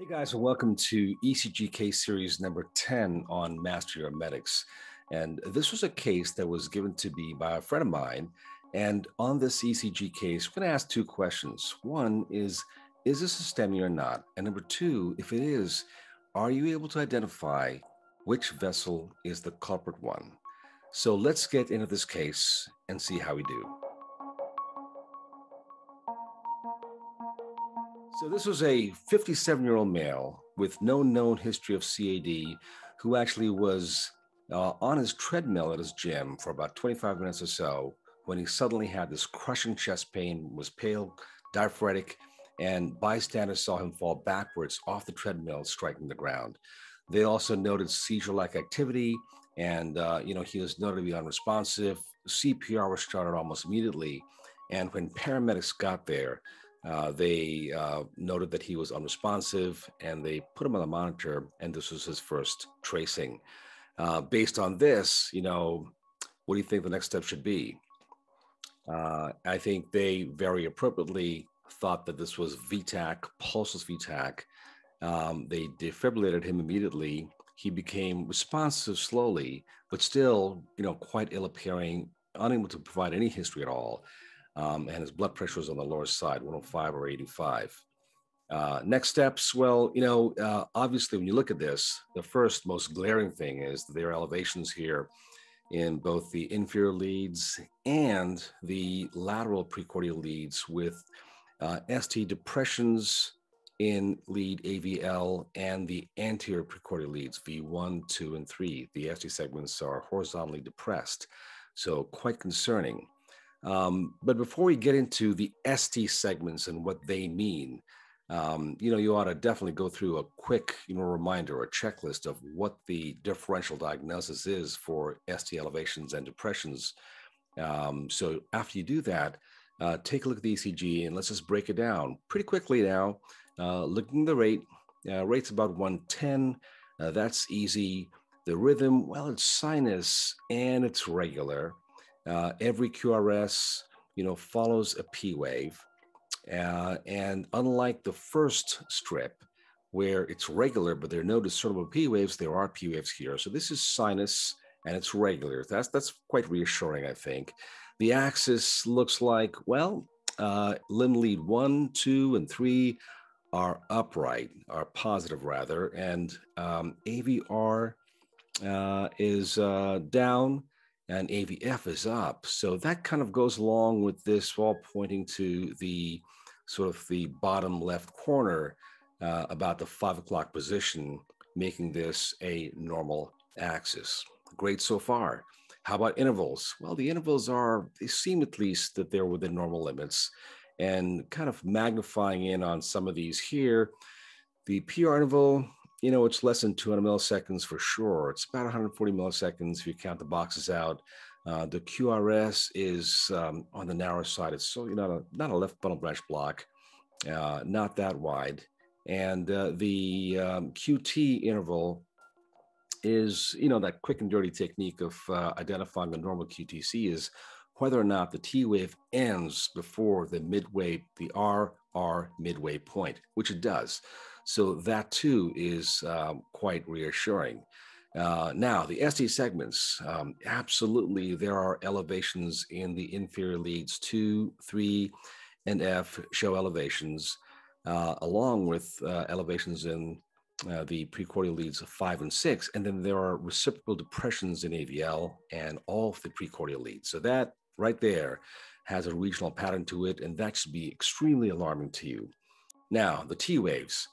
Hey guys, and welcome to ECG case series number 10 on Master Your Medics. And this was a case that was given to me by a friend of mine. And on this ECG case, we're going to ask two questions. One is, is this a STEMI or not? And number two, if it is, are you able to identify which vessel is the culprit one? So let's get into this case and see how we do. So, this was a 57 year old male with no known history of CAD who actually was uh, on his treadmill at his gym for about 25 minutes or so when he suddenly had this crushing chest pain, was pale, diaphoretic, and bystanders saw him fall backwards off the treadmill, striking the ground. They also noted seizure like activity, and uh, you know he was noted to be unresponsive. CPR was started almost immediately. And when paramedics got there, uh, they uh, noted that he was unresponsive and they put him on the monitor, and this was his first tracing. Uh, based on this, you know, what do you think the next step should be? Uh, I think they very appropriately thought that this was V-tach, pulseless V-tach. Um, they defibrillated him immediately. He became responsive slowly, but still, you know, quite ill appearing, unable to provide any history at all um, and his blood pressure was on the lower side, 105 or 85. Uh, next steps, well, you know, uh, obviously when you look at this, the first most glaring thing is there are elevations here in both the inferior leads and the lateral precordial leads with uh, ST depressions in lead AVL and the anterior precordial leads, V1, 2, and 3. The ST segments are horizontally depressed, so quite concerning. Um, but before we get into the ST segments and what they mean, um, you know, you ought to definitely go through a quick, you know, reminder or checklist of what the differential diagnosis is for ST elevations and depressions. Um, so after you do that, uh, take a look at the ECG and let's just break it down pretty quickly now. Uh, looking at the rate, uh, rate's about 110. Uh, that's easy. The rhythm, well, it's sinus and it's regular. Uh, every QRS, you know, follows a P wave. Uh, and unlike the first strip, where it's regular, but there are no discernible P waves, there are P waves here. So this is sinus and it's regular. That's, that's quite reassuring, I think. The axis looks like, well, uh, limb lead one, two, and three are upright, are positive rather, and um, AVR uh, is uh, down and AVF is up. So that kind of goes along with this all pointing to the sort of the bottom left corner uh, about the five o'clock position, making this a normal axis. Great so far. How about intervals? Well, the intervals are, they seem at least that they're within normal limits and kind of magnifying in on some of these here. The PR interval, you know, it's less than 200 milliseconds for sure. It's about 140 milliseconds if you count the boxes out. Uh, the QRS is um, on the narrow side. It's so you know not a, not a left bundle branch block, uh, not that wide, and uh, the um, QT interval is you know that quick and dirty technique of uh, identifying the normal QTC is whether or not the T wave ends before the midway, the RR midway point, which it does. So that too is um, quite reassuring. Uh, now, the ST segments, um, absolutely, there are elevations in the inferior leads two, three, and F show elevations, uh, along with uh, elevations in uh, the precordial leads of five and six. And then there are reciprocal depressions in AVL and all of the precordial leads. So that right there has a regional pattern to it, and that should be extremely alarming to you. Now, the T waves.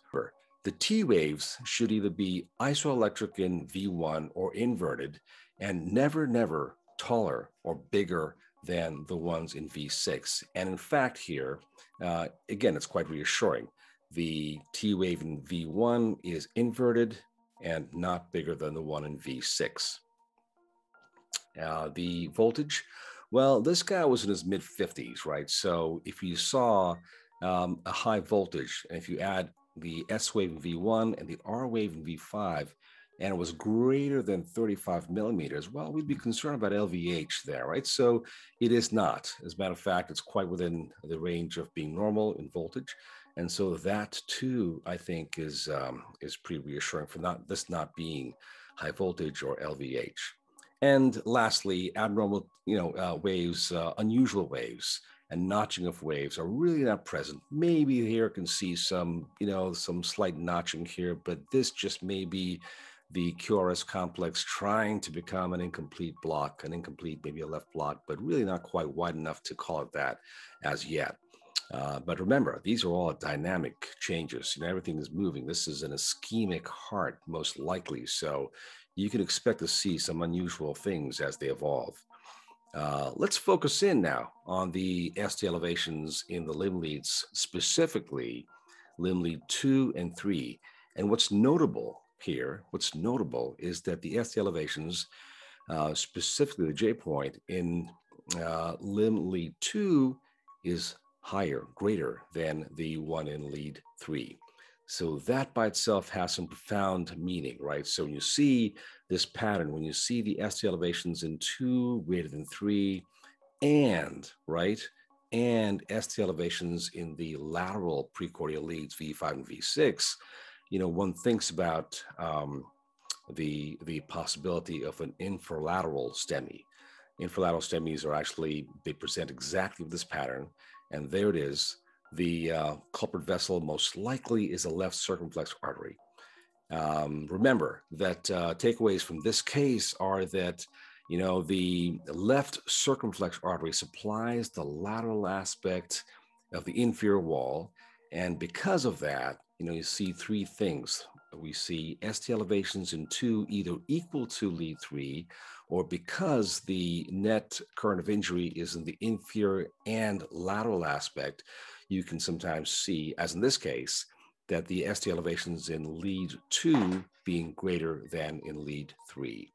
The T waves should either be isoelectric in V1 or inverted, and never, never taller or bigger than the ones in V6. And in fact, here, uh, again, it's quite reassuring. The T wave in V1 is inverted and not bigger than the one in V6. Uh, the voltage, well, this guy was in his mid 50s, right? So if you saw um, a high voltage, and if you add the S wave in V1 and the R wave in V5, and it was greater than 35 millimeters, well, we'd be concerned about LVH there, right? So it is not. As a matter of fact, it's quite within the range of being normal in voltage. And so that too, I think, is um, is pretty reassuring for not this not being high voltage or LVH. And lastly, abnormal, you know, uh, waves, uh, unusual waves, and notching of waves are really not present. Maybe here can see some, you know, some slight notching here, but this just may be the QRS complex trying to become an incomplete block, an incomplete, maybe a left block, but really not quite wide enough to call it that as yet. Uh, but remember, these are all dynamic changes. You know, everything is moving. This is an ischemic heart, most likely. So you can expect to see some unusual things as they evolve. Uh, let's focus in now on the ST elevations in the limb leads, specifically limb lead two and three. And what's notable here, what's notable is that the ST elevations, uh, specifically the J point in uh, limb lead two, is higher, greater than the one in lead three. So that by itself has some profound meaning, right? So when you see this pattern, when you see the ST elevations in two greater than three, and right, and ST elevations in the lateral precordial leads V5 and V6, you know, one thinks about um, the the possibility of an inferolateral STEMI. Inferolateral STEMIs are actually they present exactly this pattern, and there it is. The uh, culprit vessel most likely is a left circumflex artery. Um, remember that uh, takeaways from this case are that you know the left circumflex artery supplies the lateral aspect of the inferior wall, and because of that, you know, you see three things. We see ST elevations in two either equal to lead three, or because the net current of injury is in the inferior and lateral aspect, you can sometimes see, as in this case, that the ST elevations in lead two being greater than in lead three.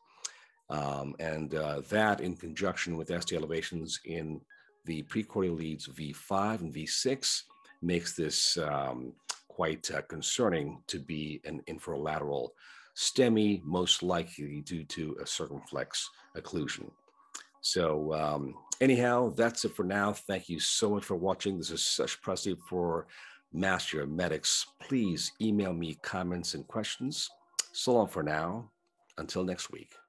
Um, and uh, that in conjunction with ST elevations in the precordial leads V5 and V6 makes this um, quite uh, concerning to be an inferolateral STEMI, most likely due to a circumflex occlusion. So um, anyhow, that's it for now. Thank you so much for watching. This is Sush Prusty for Master Your Medics. Please email me comments and questions. So long for now. Until next week.